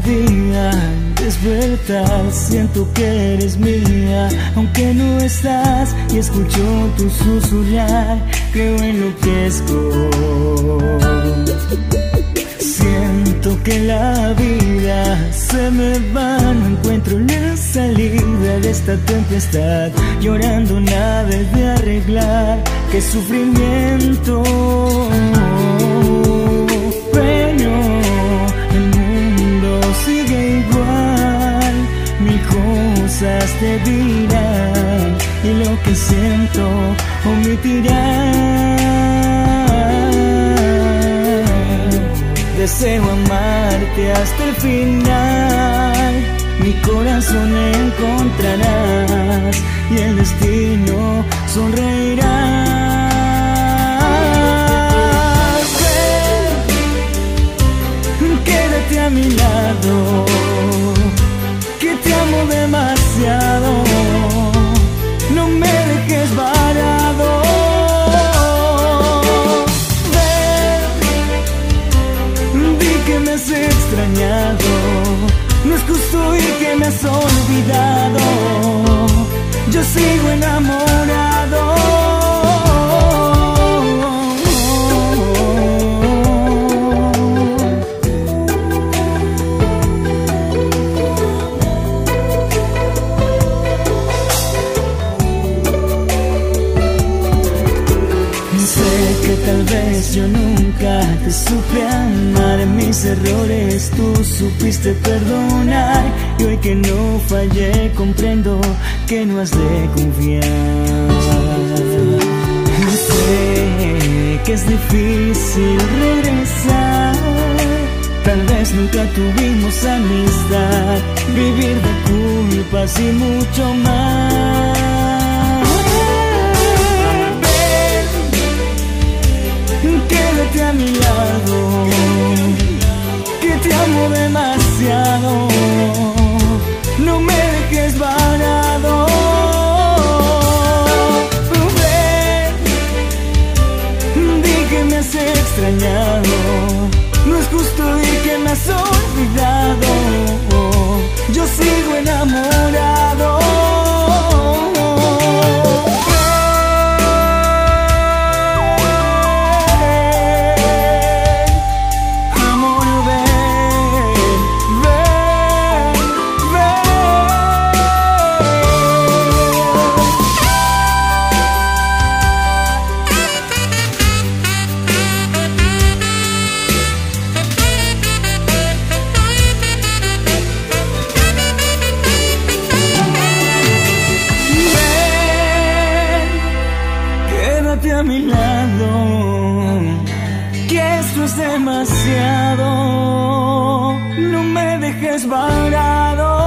día despertar siento que eres mía, aunque no estás y escucho tu susurrar, creo en lo que Siento que la vida se me va, no encuentro la salida de esta tempestad, llorando nada de arreglar, qué sufrimiento. Y lo que siento omitirán. Deseo amarte hasta el final, mi corazón encontrarás y el destino sonreirá. quédate a mi lado, has yo nunca te supe amar mis errores, tú supiste perdonar y hoy que no fallé comprendo que no has de confiar. Sé que es difícil regresar, tal vez nunca tuvimos amistad, vivir de culpas y mucho más. Demasiado. Demasiado, no me dejes varado.